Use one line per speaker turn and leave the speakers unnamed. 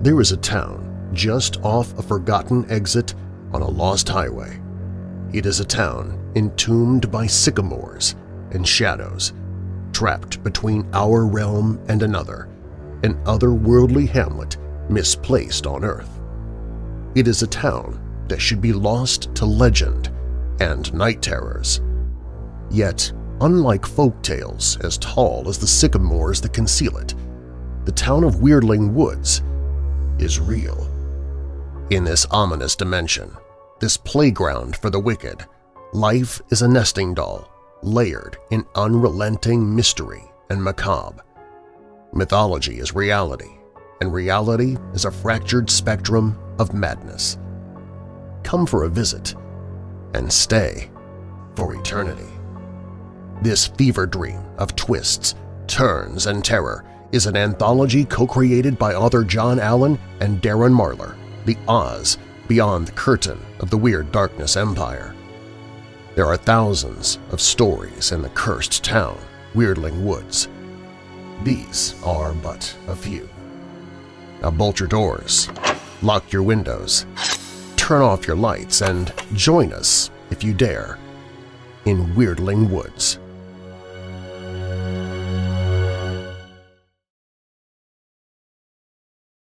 There is a town just off a forgotten exit on a lost highway. It is a town entombed by sycamores and shadows, trapped between our realm and another, an otherworldly hamlet misplaced on Earth. It is a town that should be lost to legend and night terrors. Yet, unlike folk tales as tall as the sycamores that conceal it, the town of Weirdling Woods is real. In this ominous dimension, this playground for the wicked, life is a nesting doll layered in unrelenting mystery and macabre. Mythology is reality, and reality is a fractured spectrum of madness. Come for a visit and stay for eternity. This fever dream of twists, turns, and terror is an anthology co-created by author Jon Allen and Darren Marlar, The Oz Beyond the Curtain of the Weird Darkness Empire. There are thousands of stories in the cursed town, Weirdling Woods. These are but a few. Now bolt your doors, lock your windows, turn off your lights, and join us, if you dare, in Weirdling Woods.